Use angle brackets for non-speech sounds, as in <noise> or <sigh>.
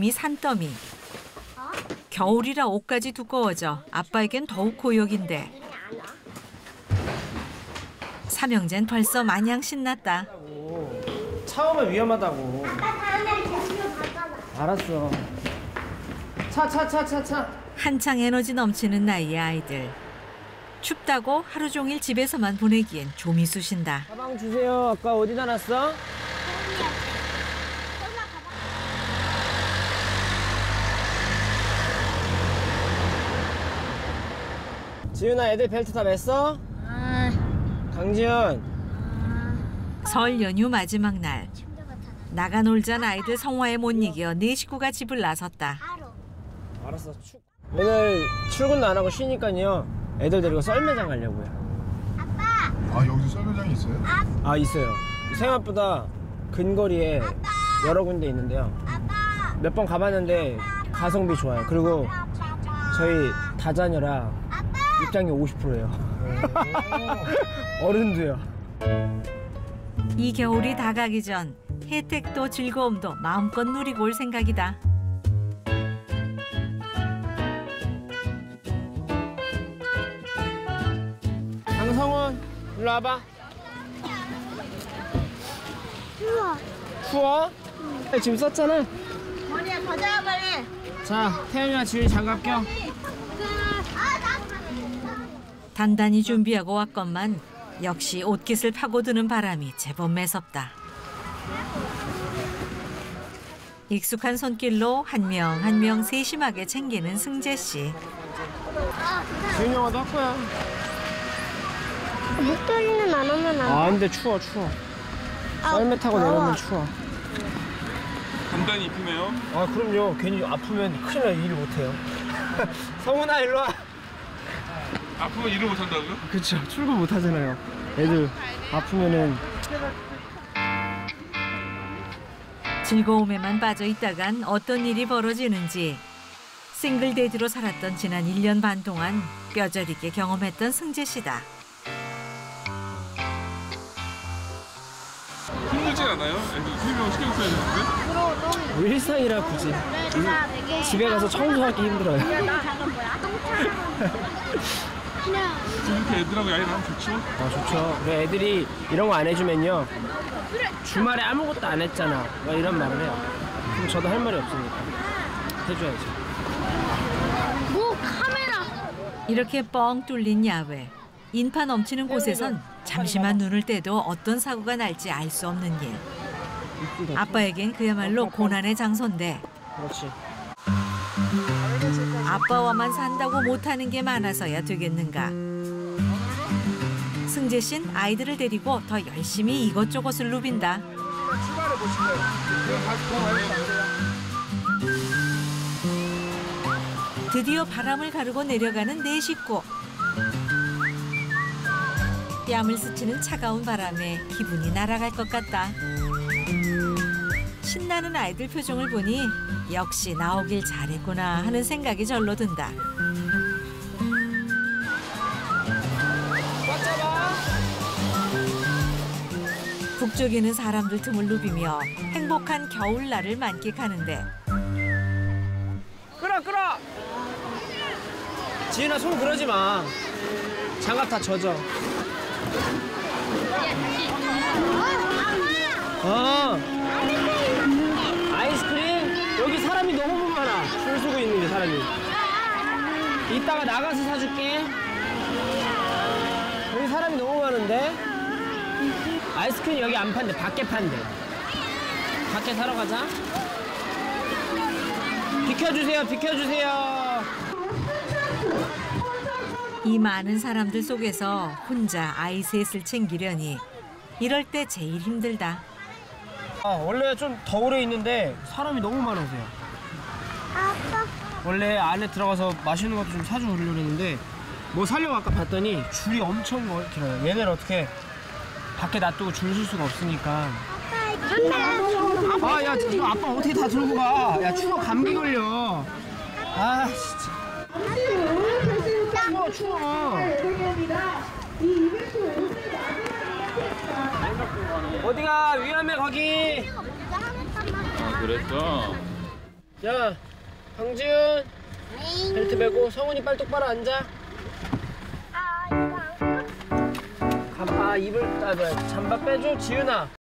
미 산더미. 겨울이라 옷까지 두꺼워져 아빠에겐 더욱 고역인데 삼형제는 벌써 마냥 신났다. 차 오면 위험하다고. 알았어. 차, 차, 차, 차, 차. 한창 에너지 넘치는 나이의 아이들. 춥다고 하루 종일 집에서만 보내기엔 좀이 쑤신다. 가방 주세요. 아까 어디다 놨어? 지윤아, 애들 벨트 다 맸어? 강지윤, 설 연휴 마지막 날 나가 놀잔 아이들 성화에 못 이겨 네 식구가 집을 나섰다. 알았어. 추... 오늘 출근도 안 하고 쉬니까요. 애들 데리고 썰매장 가려고요. 아 여기서 썰매장이 있어요? 아 있어요. 생각보다 근거리에 여러 군데 있는데요. 몇 번 가봤는데 가성비 좋아요. 그리고 저희 다자녀라 입장료 50%예요. <laughs> 어른도요. 이 겨울이 다가기 전 혜택도 즐거움도 마음껏 누리고 올 생각이다. 강성훈 일로 와봐. 추워. 추워? 지금 썼잖아. 머리에 가자 빨리. 자 태연이랑 지훈이 장갑 껴. 단단히 준비하고 왔건만 역시 옷깃을 파고드는 바람이 제법 매섭다. 익숙한 손길로 한 명 한명 세심하게 챙기는 승재 씨. 지훈이 형아도 할 거야. 목도리는 안 오면 안아 근데 추워 추워. 썰매 타고 내려오면 추워. 단단히 입히네요. 아 그럼요. 괜히 아프면 큰일 나요. 일 못해요. <laughs> 성훈아 일로 와. 아프면 일을 못한다고요? 그쵸. 출근 못 하잖아요. 애들 아프면은 즐거움에만 빠져 있다간 어떤 일이 벌어지는지 싱글 대디로 살았던 지난 1년 반 동안 뼈저리게 경험했던 승재 씨다. 힘들진 않아요? 애들 설명 신경 써야 되는데? 뭐 일상이라 굳이 이- 집에 가서 청소하기 힘들어요. 이렇게 애들하고 야외 나면 좋죠? 아 좋죠. 우리 애들이 이런 거 안 해주면요. 주말에 아무것도 안 했잖아. 막 이런 말을 해요. 그럼 저도 할 말이 없으니까 해줘야죠. 뭐 카메라. 이렇게 뻥 뚫린 야외. 인파 넘치는 곳에선 잠시만 눈을 떼도 어떤 사고가 날지 알 수 없는 일. 아빠에겐 그야말로 고난의 장소인데 그렇지. 아빠와만 산다고 못하는 게 많아서야 되겠는가. 승재 씨는 아이들을 데리고 더 열심히 이것저것을 누빈다. 드디어 바람을 가르고 내려가는 네 식구. 뺨을 스치는 차가운 바람에 기분이 날아갈 것 같다. 신나는 아이들 표정을 보니 역시 나오길 잘했구나 하는 생각이 절로 든다. 북쪽에는 사람들 틈을 누비며 행복한 겨울날을 만끽하는데 끌어 끌어. 지은아 손 그러지 마. 장갑 다 젖어. 어. 너무 많아. 줄 서고 있는 게 사람이. 이따가 나가서 사줄게. 여기 사람이 너무 많은데. 아이스크림 여기 안 판대. 밖에 판대. 밖에 사러 가자. 비켜주세요, 비켜주세요. 이 많은 사람들 속에서 혼자 아이 셋을 챙기려니 이럴 때 제일 힘들다. 아, 원래 좀 더 오래 있는데 사람이 너무 많아서요. 원래 안에 들어가서 맛있는 것도 좀 사주고 그러려고 했는데 뭐 살려고 아까 봤더니 줄이 엄청 뭐 길어요. 얘네를 어떻게 밖에 놔두고 줄설 수가 없으니까. 아, 야, 이거 아빠 어떻게 다 들고 가? 야, 추워 감기 걸려. 아, 진짜. 추워, 추워. 어디가 위험해 거기. 아, 그랬어? 야, 강지훈 벨트 매고 성훈이 빨리 똑바로 앉아. 아, 이거 안 감, 아 입을 아 뭐야 잠바 빼줘 지윤아